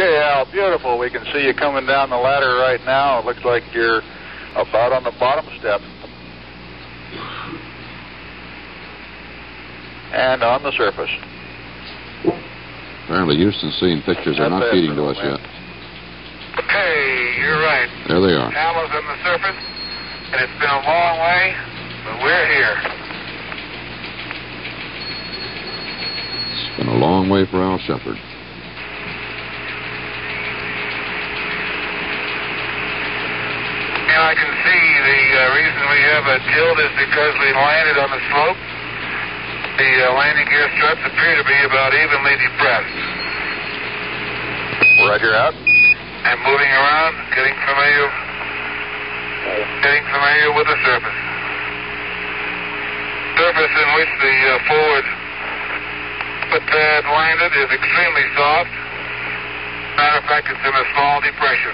Okay, Al, beautiful. We can see you coming down the ladder right now. It looks like you're about on the bottom step. And on the surface. Apparently, Houston's seeing pictures are not feeding to us man. yet. Okay, you're right. There they are. Alma's on the surface, and it's been a long way, but we're here. It's been a long way for Al Shepard. And I can see the uh, reason we have a tilt is because we landed on the slope. The uh, landing gear struts appear to be about evenly depressed. Roger out. And moving around, getting familiar, getting familiar with the surface. Surface in which the uh, forward foot pad landed is extremely soft. Matter of fact, it's in a small depression.